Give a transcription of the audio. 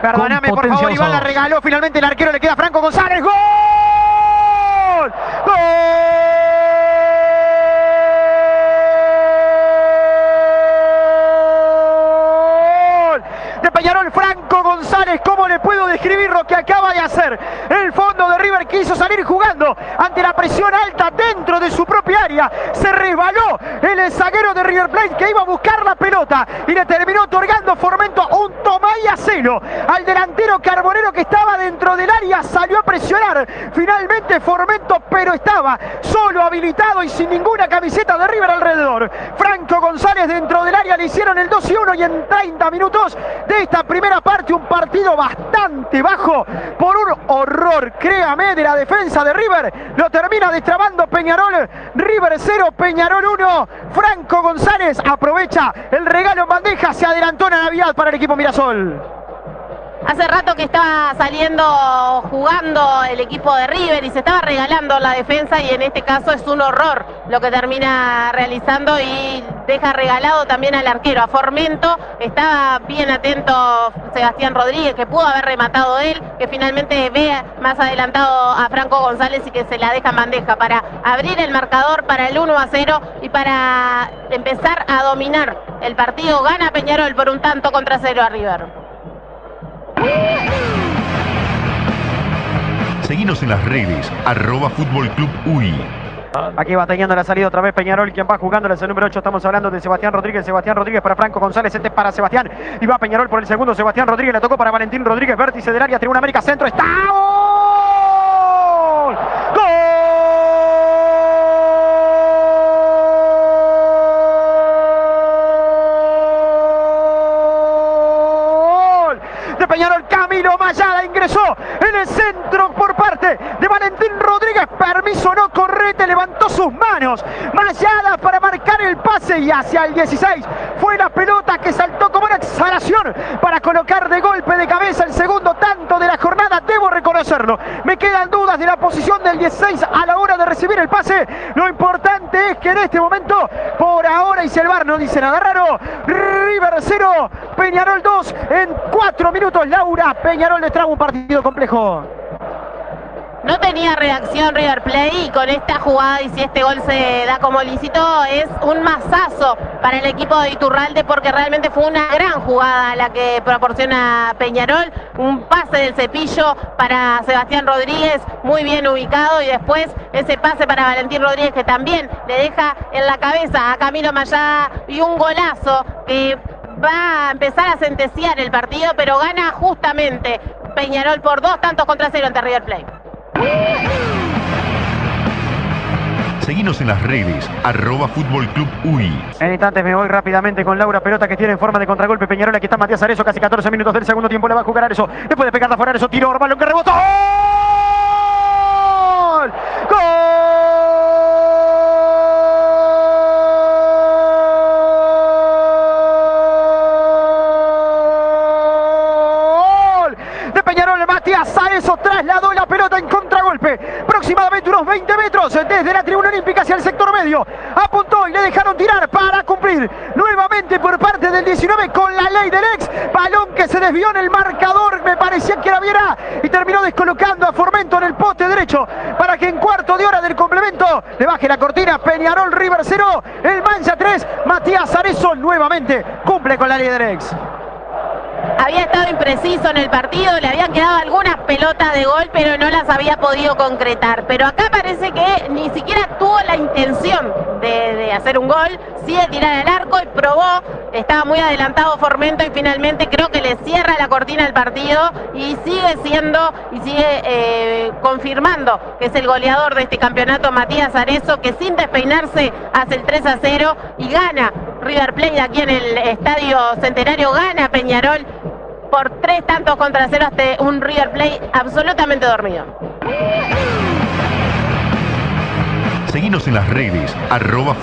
Perdóname, por favor, Iván la regaló. Finalmente el arquero le queda a Franco González. ¡Gol! ¡Gol! de Peñarol Franco González. ¿Cómo le puedo describir lo que acaba de hacer? El fondo de River quiso salir jugando ante la presión alta dentro de su propia área. Se resbaló el zaguero de River Plate que iba a buscar la pelota y le terminó otorgando Formento al delantero Carbonero que estaba dentro del área, salió a presionar finalmente Formento, pero estaba solo habilitado y sin ninguna camiseta de River alrededor. Franco González dentro del área le hicieron el 2 y 1 y en 30 minutos de esta primera parte un partido bastante bajo por un horror, créame, de la defensa de River. Lo termina destrabando Peñarol, River 0, Peñarol 1. Franco González aprovecha el regalo en bandeja, se adelantó en Navidad para el equipo Mirasol. Hace rato que estaba saliendo jugando el equipo de River y se estaba regalando la defensa y en este caso es un horror lo que termina realizando y deja regalado también al arquero, a Formento. Estaba bien atento Sebastián Rodríguez que pudo haber rematado él, que finalmente ve más adelantado a Franco González y que se la deja en bandeja para abrir el marcador para el 1 a 0 y para empezar a dominar el partido. Gana Peñarol por un tanto contra cero a River. Seguinos en las redes, arroba Fútbol Club UI. Aquí va teniendo la salida otra vez Peñarol, quien va jugando es el número 8. Estamos hablando de Sebastián Rodríguez. Sebastián Rodríguez para Franco González. Este para Sebastián. Y va Peñarol por el segundo. Sebastián Rodríguez le tocó para Valentín Rodríguez. Vértice del área. Tribuna América Centro. ¡Está! Peñarol. Camilo Mayada ingresó en el centro por parte de Valentín Rodríguez. Permiso no correte, levantó sus manos. Mayada para marcar el pase y hacia el 16 fue la pelota que saltó como una exhalación para colocar de golpe de cabeza el segundo tanto de la jornada. Debo reconocerlo. Me quedan dudas de la posición del 16 a la hora de recibir el pase. Lo importante es que en este momento, por ahora, y Selvar no dice nada raro. River 0, Peñarol 2 en 4 minutos. Laura Peñarol le trago un partido complejo. No tenía reacción River Play y con esta jugada y si este gol se da como lícito es un masazo para el equipo de Iturralde porque realmente fue una gran jugada la que proporciona Peñarol. Un pase del cepillo para Sebastián Rodríguez muy bien ubicado y después ese pase para Valentín Rodríguez que también le deja en la cabeza a Camilo Mayada y un golazo que va a empezar a sentenciar el partido, pero gana justamente Peñarol por dos tantos contra cero ante River Plate. Seguinos en las redes, arroba Fútbol Club UI. En instantes me voy rápidamente con Laura Pelota que tiene en forma de contragolpe Peñarol. Aquí está Matías Arezo, casi 14 minutos del segundo tiempo. Le va a jugar Arezo. Después de pegarla fuera Arezo, tiro Orbalón que rebotó. ¡Gol! Matías eso trasladó la pelota en contragolpe. Próximamente unos 20 metros desde la tribuna olímpica hacia el sector medio. Apuntó y le dejaron tirar para cumplir. Nuevamente por parte del 19 con la ley del ex. Balón que se desvió en el marcador. Me parecía que era Viera y terminó descolocando a Formento en el poste derecho para que en cuarto de hora del complemento le baje la cortina. Peñarol River 0. El Mancha 3. Matías Arezo nuevamente cumple con la ley del ex había estado impreciso en el partido, le habían quedado algunas pelotas de gol, pero no las había podido concretar. Pero acá parece que ni siquiera tuvo la intención de, hacer un gol, sí de tirar el arco y probó, estaba muy adelantado Formento y finalmente creo que le cierra la cortina al partido y sigue siendo y sigue eh, confirmando que es el goleador de este campeonato Matías Arezo, que sin despeinarse hace el 3 a 0 y gana River Plate aquí en el Estadio Centenario, gana Peñarol por tres tantos contra cero hasta un River Play absolutamente dormido. Seguinos en las redes, arroba.